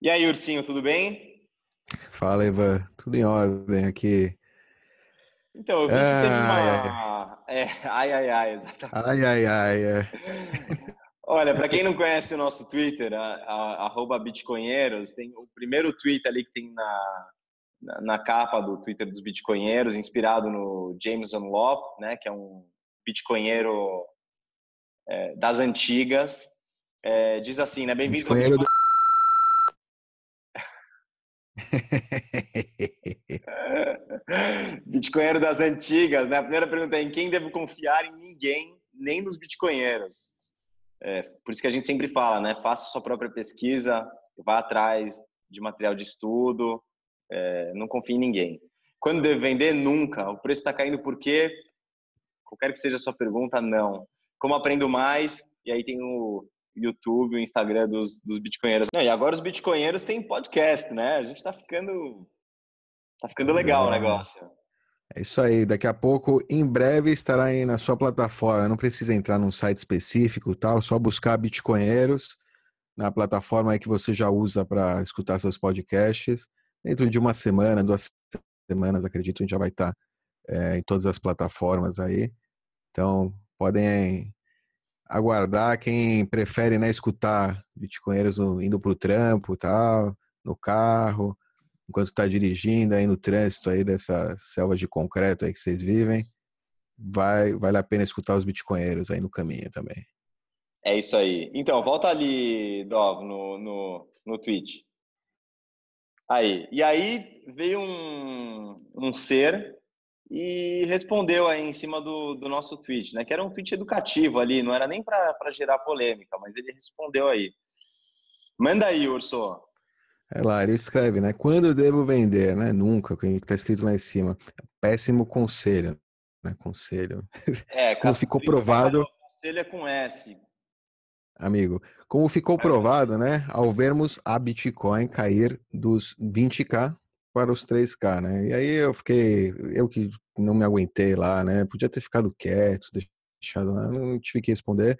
E aí, Ursinho, tudo bem? Fala, Ivan. Tudo em ordem aqui. Então, eu vi que teve uma. É, ai, ai, ai, exatamente. Ai, ai, ai. É. Olha, para quem não conhece o nosso Twitter, a, a, Bitcoinheiros, tem o primeiro tweet ali que tem na, na, na, capa do Twitter dos Bitcoinheiros, inspirado no Jameson Lop, né, que é um bitcoinheiro é, das antigas. É, diz assim, né, bem-vindo ao Bitcoin... do... Bitcoinheiro das antigas, né? A primeira pergunta é em quem devo confiar em ninguém, nem nos bitcoinheiros. É, por isso que a gente sempre fala, né? Faça sua própria pesquisa, vá atrás de material de estudo, é, não confie em ninguém. Quando devo vender? Nunca. O preço está caindo por quê? Qualquer que seja a sua pergunta, não. Como aprendo mais? E aí tem o YouTube, o Instagram dos, dos bitcoinheiros. Não, e agora os bitcoinheiros têm podcast, né? A gente está ficando tá ficando legal é. o negócio. É isso aí. Daqui a pouco, em breve, estará aí na sua plataforma. Não precisa entrar num site específico, tal. Só buscar bitcoinheiros na plataforma aí que você já usa para escutar seus podcasts. Dentro de uma semana, duas semanas, acredito, a gente já vai estar é, em todas as plataformas aí. Então, podem aguardar quem prefere né, escutar bitcoinheiros indo para o trampo tal, no carro, enquanto está dirigindo aí no trânsito aí dessa selva de concreto aí que vocês vivem, vai vale a pena escutar os bitcoinheiros aí no caminho também. É isso aí. Então, volta ali, Dov, no, no, no tweet. Aí. E aí veio um, um ser e respondeu aí em cima do, do nosso tweet, né? Que era um tweet educativo ali, não era nem para gerar polêmica, mas ele respondeu aí. Manda aí, Urso. É lá, ele escreve, né? Quando eu devo vender, né? Nunca, que está escrito lá em cima. Péssimo conselho, né? Conselho. É, como ficou provado. Conselho é com S. Amigo, como ficou provado, né? Ao vermos a Bitcoin cair dos 20k para os 3K, né? E aí eu fiquei, eu que não me aguentei lá, né? Podia ter ficado quieto, deixado lá, não tive que responder.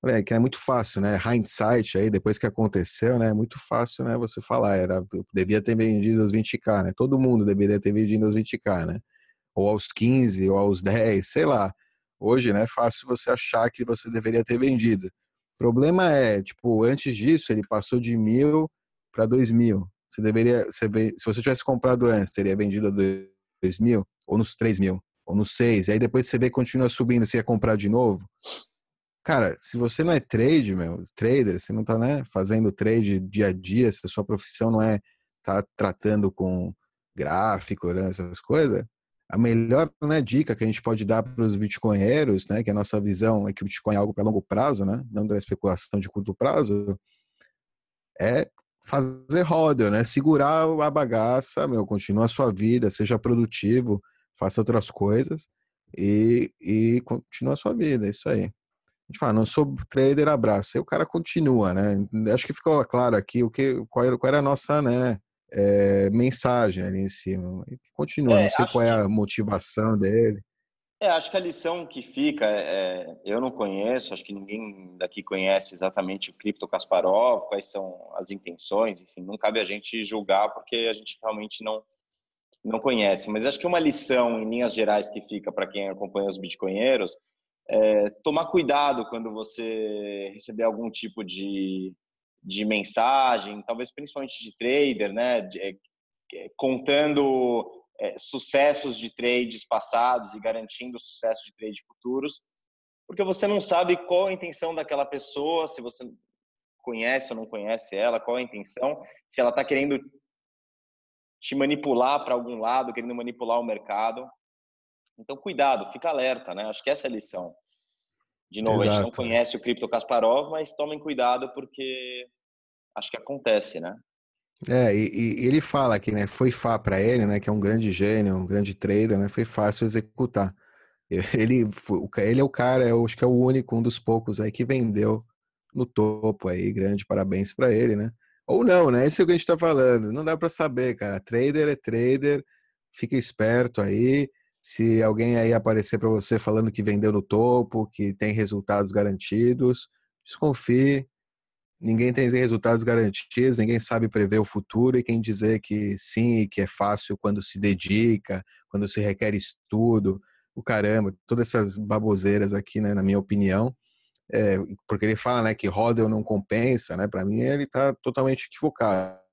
Falei, é que é muito fácil, né? Hindsight aí, depois que aconteceu, né? É muito fácil, né? Você falar, era, eu devia ter vendido aos 20k, né? Todo mundo deveria ter vendido aos 20k, né? Ou aos 15, ou aos 10, sei lá. Hoje, né? É fácil você achar que você deveria ter vendido. O problema é, tipo, antes disso, ele passou de mil para dois mil. Você deveria, você, se você tivesse comprado antes, teria vendido a 2 mil, ou nos 3 mil, ou nos 6, e aí depois você vê que continua subindo, você ia comprar de novo. Cara, se você não é trade, meu, trader, você não tá, né, fazendo trade dia a dia, se a sua profissão não é tá tratando com gráfico, né, essas coisas, a melhor né, dica que a gente pode dar para os bitcoinheiros, né, que a nossa visão é que o Bitcoin é algo para longo prazo, né, não da especulação de curto prazo, é fazer roda, né? Segurar a bagaça, meu, continua a sua vida, seja produtivo, faça outras coisas e, e continua a sua vida, é isso aí. A gente fala, não sou trader, abraço. Aí o cara continua, né? Acho que ficou claro aqui o que, qual, era, qual era a nossa, né, é, mensagem ali em cima. Continua, é, não sei qual é a motivação dele. É, acho que a lição que fica, é, é, eu não conheço, acho que ninguém daqui conhece exatamente o Cripto Kasparov, quais são as intenções, enfim, não cabe a gente julgar porque a gente realmente não não conhece. Mas acho que uma lição em linhas gerais que fica para quem acompanha os bitcoinheiros é tomar cuidado quando você receber algum tipo de, de mensagem, talvez principalmente de trader, né, de, é, contando é, sucessos de trades passados e garantindo sucesso de trade futuros, porque você não sabe qual a intenção daquela pessoa, se você conhece ou não conhece ela, qual a intenção, se ela está querendo te manipular para algum lado, querendo manipular o mercado. Então, cuidado, fica alerta, né? Acho que essa é a lição. De novo, Exato. a gente não conhece o Cripto Kasparov, mas tomem cuidado porque acho que acontece, né? É, e, e, ele fala que né, foi fácil para ele, né, que é um grande gênio, um grande trader, né, foi fácil executar. Ele, ele é o cara, eu acho que é o único, um dos poucos aí que vendeu no topo aí, grande parabéns para ele, né? Ou não, né? Esse é o que a gente tá falando, não dá para saber, cara. Trader é trader, fica esperto aí. Se alguém aí aparecer para você falando que vendeu no topo, que tem resultados garantidos, desconfie, ninguém tem resultados garantidos, ninguém sabe prever o futuro e quem dizer que sim, que é fácil quando se dedica, quando se requer estudo, o caramba, todas essas baboseiras aqui, né, na minha opinião, é, porque ele fala, né, que Rodel não compensa, né, para mim ele está totalmente equivocado.